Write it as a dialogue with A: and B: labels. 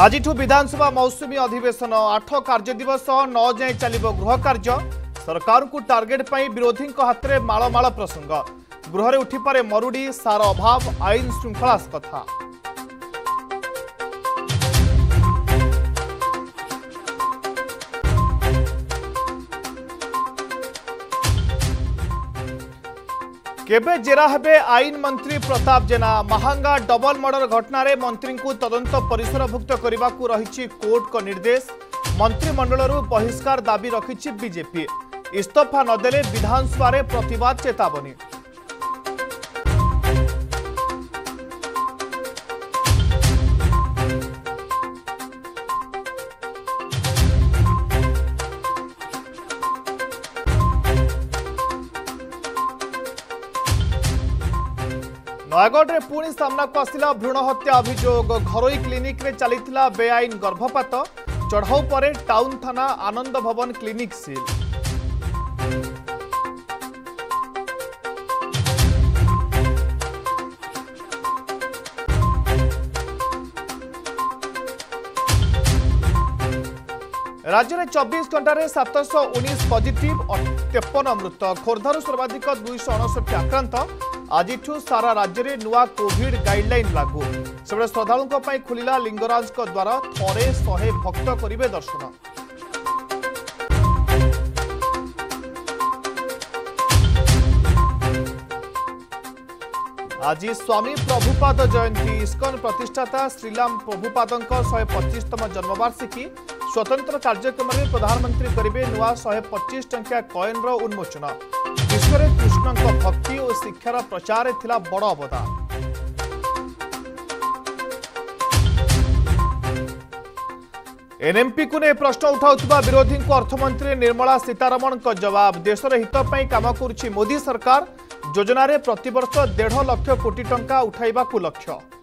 A: ଆଜିଠୁ ବିଧାନସଭା ମୌସୁମୀ ଅଧିବେଶନ ଆଠ କାର୍ଯ୍ୟଦିବସ ନଅ ଯାଏଁ ଚାଲିବ ଗୃହ କାର୍ଯ୍ୟ ସରକାରଙ୍କୁ ଟାର୍ଗେଟ୍ ପାଇଁ ବିରୋଧୀଙ୍କ ହାତରେ ମାଳମାଳ ପ୍ରସଙ୍ଗ ଗୃହରେ ଉଠିପାରେ ମରୁଡ଼ି ସାର ଅଭାବ ଆଇନ ଶୃଙ୍ଖଳା କଥା केबे जेरा हे आईन मंत्री प्रताप जेना महांगा डबल मर्डर घटन मंत्री को तदंत परिसरभुक्त करने को रही कोर्ट को निर्देश मंत्रिमंडल बहिष्कार दाबी रखी बीजेपी इस्तफा नदे विधानसभा प्रतिवाद चेतावनी নয়গড়ে পুঁ সামনাকু আসা ভ্রূণ হত্যা অভিযোগ ঘরোই ক্লিনিক্রে চাল বেআইন গর্ভপাত চড়াও পরে টাউন থানা আনন্দ ভবন ক্লিনিক সিল রাজ্যের চব্বিশ ঘণ্টার সাতশ উনিশ পজিটিভ তেপন মৃত খোর্ধার সর্বাধিক দুইশ অনষট্টি আক্রান্ত আজিঠু সারা রাজ্যে নূয়া কোভিড গাইডলাইন লাগু সেবে শ্রদ্ধাঙ্ খোলা লিঙ্গরাজ দ্বার থরে শহে ভক্ত করবে দর্শন আজি স্বামী প্রভুপাদ জয়ন্তী ইস্কন প্রতিষ্ঠাতা শ্রীলাম প্রভুপাদঙ্ক শহে পঁচিশতম জন্মবার্ষিকী स्वतंत्र कार्यक्रम में प्रधानमंत्री करे नुआ शहे पचीस टंका कयन रन्मोचन विश्व कृष्ण भक्ति और शिक्षार प्रचार बड़ अवदान एनएमपी को नहीं प्रश्न उठा विरोधी अर्थमंत्री निर्मला सीतारमण का जवाब देशर हित कम कर मोदी सरकार योजन प्रत वर्ष देढ़ लक्ष कोटी टा को लक्ष्य